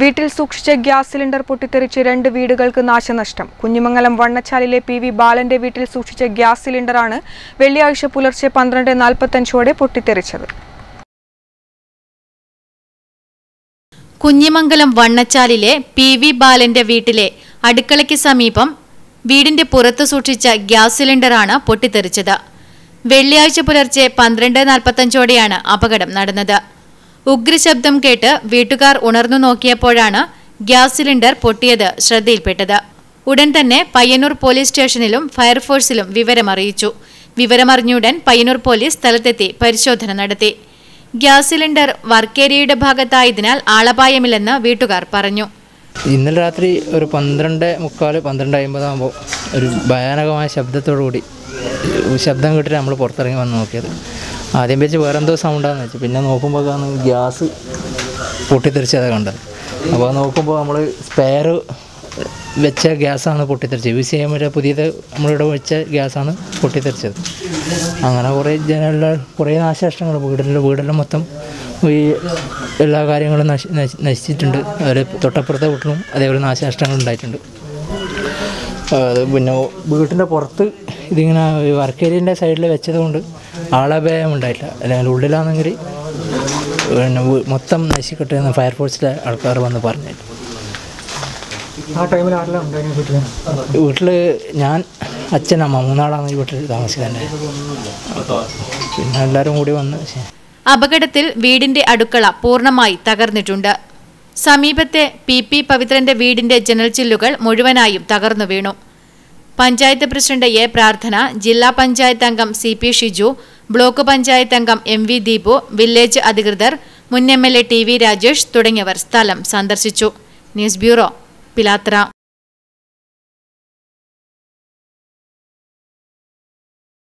വീട്ടിൽ സൂക്ഷിച്ച gas cylinder പൊട്ടിത്തെറിച്ച് രണ്ട് വീടുകൾക്ക് നാശനഷ്ടം. കുഞ്ഞിമംഗലം വണ്ണച്ചാലിലെ പി വി ബാലന്റെ വീട്ടിൽ സൂക്ഷിച്ച ഗ്യാസ് സിലിണ്ടറാണ് വെള്ളിയാഴ്ച പുലർച്ചെ പന്ത്രണ്ട് നാൽപ്പത്തഞ്ചോടെ പൊട്ടിത്തെറിച്ചത്. കുഞ്ഞിമംഗലം വണ്ണച്ചാലിലെ പി വി ബാലന്റെ വീട്ടിലെ അടുക്കളയ്ക്ക് സമീപം വീടിന്റെ പുറത്ത് സൂക്ഷിച്ച ഗ്യാസ് സിലിണ്ടറാണ് പൊട്ടിത്തെറിച്ചത്. വെള്ളിയാഴ്ച പുലർച്ചെ പന്ത്രണ്ട് നാൽപ്പത്തഞ്ചോടെയാണ് അപകടം നടന്നത്. ഉഗ്രശബ്ദം കേട്ട് വീട്ടുകാർ ഉണർന്നു നോക്കിയപ്പോഴാണ് ഗ്യാസ് സിലിണ്ടർ പൊട്ടിയത് ശ്രദ്ധയിൽപ്പെട്ടത്. ഉടൻ തന്നെ പയ്യന്നൂർ പോലീസ് സ്റ്റേഷനിലും ഫയർഫോഴ്സിലും വിവരമറിയിച്ചു. വിവരമറിഞ്ഞുടൻ പയ്യന്നൂർ പോലീസ് സ്ഥലത്തെത്തി പരിശോധന നടത്തി. ഗ്യാസ് സിലിണ്ടർ വർക്കേരിയയുടെ ഭാഗത്തായതിനാൽ ആളപായമില്ലെന്ന് വീട്ടുകാർ പറഞ്ഞു. ഇന്നലെ രാത്രി ഒരു പന്ത്രണ്ട് മുക്കാൽ പന്ത്രണ്ട് അമ്പതാകുമ്പോൾ ഒരു ഭയാനകമായ ശബ്ദത്തോടു കൂടി ശബ്ദം കേട്ടിട്ട് നമ്മൾ പുറത്തിറങ്ങി വന്ന് നോക്കിയത്. ആദ്യം വെച്ച് വേറെ എന്തോ സൗണ്ടാന്ന് വെച്ചു. പിന്നെ നോക്കുമ്പോൾ ഗ്യാസ് പൊട്ടിത്തെറിച്ചതാണ് കണ്ടത്. അപ്പോൾ നോക്കുമ്പോൾ നമ്മൾ സ്പെയർ വെച്ച ഗ്യാസാണ് പൊട്ടിത്തെറിച്ചത്. യൂസ് ചെയ്യാൻ പറ്റിയ പുതിയത് നമ്മളിവിടെ വെച്ച ഗ്യാസാണ് പൊട്ടിത്തെറിച്ചത്. അങ്ങനെ കുറേ ജനങ്ങളുടെ കുറേ നാശനഷ്ടങ്ങൾ വീടിന്റെ വീടെല്ലാം മൊത്തം ഈ എല്ലാ കാര്യങ്ങളും നശി നശി- നശിച്ചിട്ടുണ്ട്. അതുപോലെ തൊട്ടപ്പുറത്തെ വീട്ടിലും അതേപോലെ നാശനഷ്ടങ്ങൾ ഉണ്ടായിട്ടുണ്ട്. അത് പിന്നെ വീട്ടിന്റെ പുറത്ത് ഇതിങ്ങനെ വർക്ക് ഏരിയന്റെ സൈഡിൽ വെച്ചത് കൊണ്ട് ആളഭയം ഉണ്ടായിട്ടില്ല അല്ലെങ്കിൽ ഉള്ളിലാണെങ്കിൽ പിന്നെ മൊത്തം നശിക്കട്ടെ എന്ന് ഫയർഫോഴ്സിലെ ആൾക്കാർ വന്ന് പറഞ്ഞു ആ ടൈമിൽ ആരെല്ലാം ഉണ്ടായിരുന്നു വീട്ടിൽ ഞാൻ അച്ഛനമ്മ മൂന്നാളാണ് ഈ വീട്ടിൽ താമസിക്കുന്നത്. പിന്നെ എല്ലാവരും കൂടി വന്ന് അപകടത്തിൽ വീടിന്റെ അടുക്കള പൂർണമായി തകർന്നിട്ടുണ്ട്. സമീപത്തെ പി പി പവിത്രന്റെ വീടിന്റെ ജനൽ ചില്ലുകൾ മുഴുവനായും തകർന്നു വീണു. പഞ്ചായത്ത് പ്രസിഡന്റ് എ പ്രാർത്ഥന ജില്ലാ പഞ്ചായത്ത് അംഗം C P Shiju block panchayat അംഗം എം വി ദീപു വില്ലേജ് അധികൃതർ മുൻ M L A T V Rajesh തുടങ്ങിയവർ സ്ഥലം സന്ദർശിച്ചു. News bureau Pilathara.